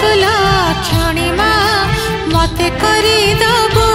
ଆସୁଲ କ୍ଷଣିମା ମତେ କରିଦବୁ